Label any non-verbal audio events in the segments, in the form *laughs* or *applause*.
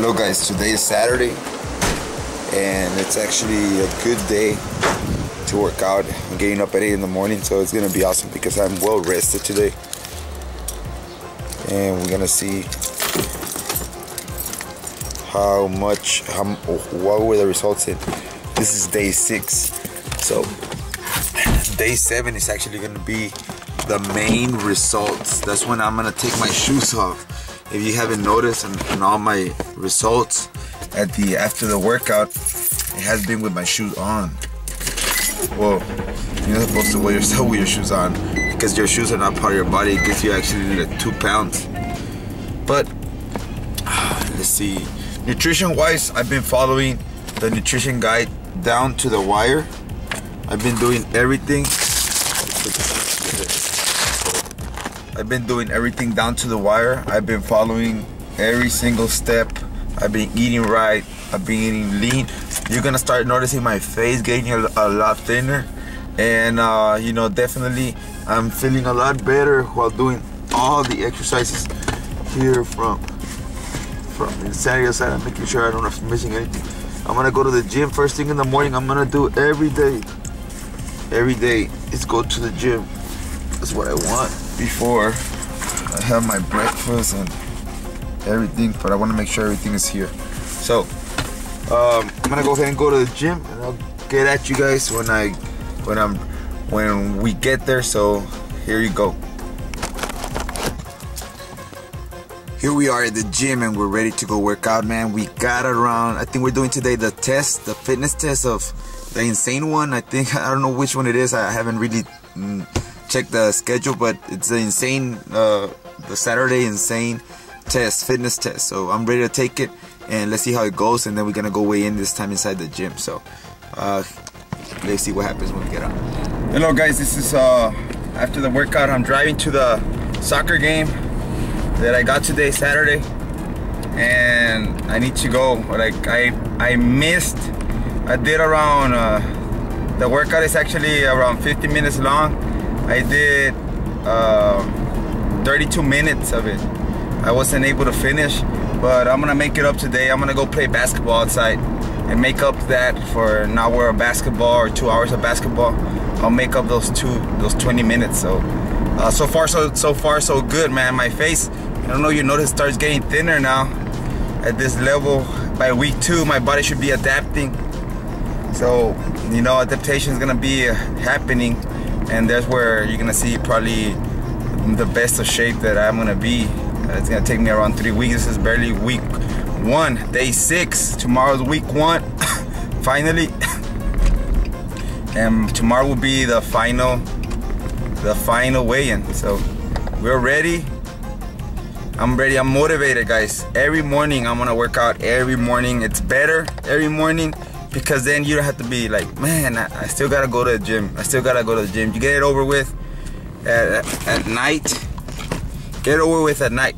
Hello guys, today is Saturday and it's actually a good day to work out. I'm getting up at 8 in the morning so it's gonna be awesome because I'm well rested today. And we're gonna see how much, how, oh, what were the results in. This is day 6. So *clears throat* day 7 is actually gonna be the main results. That's when I'm gonna take my shoes off if you haven't noticed in, all my results at the after the workout it has been with my shoes on. Well you're not supposed to wear yourself *laughs* with your shoes on because your shoes are not part of your body. It gives you actually like two pounds. But *sighs* let's see. Nutrition wise I've been following the nutrition guide down to the wire. I've been doing everything I've been doing everything down to the wire. I've been following every single step. I've been eating right. I've been eating lean. You're gonna start noticing my face getting a, lot thinner. And uh, you know, definitely I'm feeling a lot better while doing all the exercises here from from Insanity side. I'm making sure I don't have missing anything. I'm gonna go to the gym first thing in the morning. I'm gonna do every day. Every day is go to the gym. That's what I want before I have my breakfast and everything, but I want to make sure everything is here. So um, I'm gonna go ahead and go to the gym, and I'll get at you guys when I when I'm when we get there. So here you go. Here we are at the gym and we're ready to go work out, man. We got around, I think we're doing today the test, the fitness test of the insane one. I think, *laughs* I don't know which one it is. I haven't really mm, check the schedule, but it's an insane, uh, the Saturday insane test, fitness test. So I'm ready to take it and let's see how it goes. And then we're gonna go weigh in this time inside the gym. So uh, let's see what happens when we get out. Hello guys, this is uh, after the workout. I'm driving to the soccer game that I got today, Saturday, and I need to go. Like I, I missed. I did around. Uh, the workout is actually around 50 minutes long I did uh, 32 minutes of it. I wasn't able to finish, but I'm gonna make it up today. I'm gonna go play basketball outside and make up that for an hour of basketball or two hours of basketball. I'll make up those two, those 20 minutes. So, uh, so far, so so far, so good, man. My face, I don't know, you notice starts getting thinner now. At this level, by week two, my body should be adapting. So, you know, adaptation is gonna be uh, happening and that's where you're gonna see probably the best of shape that I'm gonna be. Uh, it's gonna take me around three weeks. This is barely week one, day six. Tomorrow's week one, *laughs* finally. *laughs* and tomorrow will be the final, the final weigh-in. So we're ready. I'm ready, I'm motivated guys. Every morning I'm gonna work out every morning. It's better every morning because then you don't have to be like, man, I, I, still gotta go to the gym. I still gotta go to the gym. You get it over with at, at night. Get it over with at night.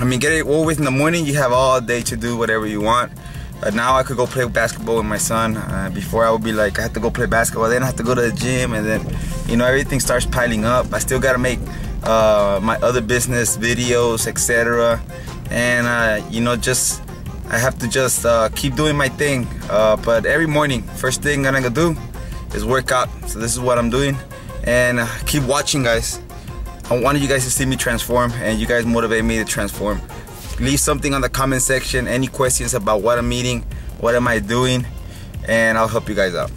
I mean, get it over with in the morning. You have all day to do whatever you want. But now I could go play basketball with my son. Uh, before I would be like, I have to go play basketball. Then I have to go to the gym, and then, you know, everything starts piling up. I still gotta make uh, my other business videos, etc. And uh, you know, just I have to just uh, keep doing my thing. Uh, but every morning, first thing I'm gonna do is work out. So this is what I'm doing. And uh, keep watching, guys. I wanted you guys to see me transform, and you guys motivate me to transform. Leave something on the comment section. Any questions about what I'm eating, what am I doing, and I'll help you guys out.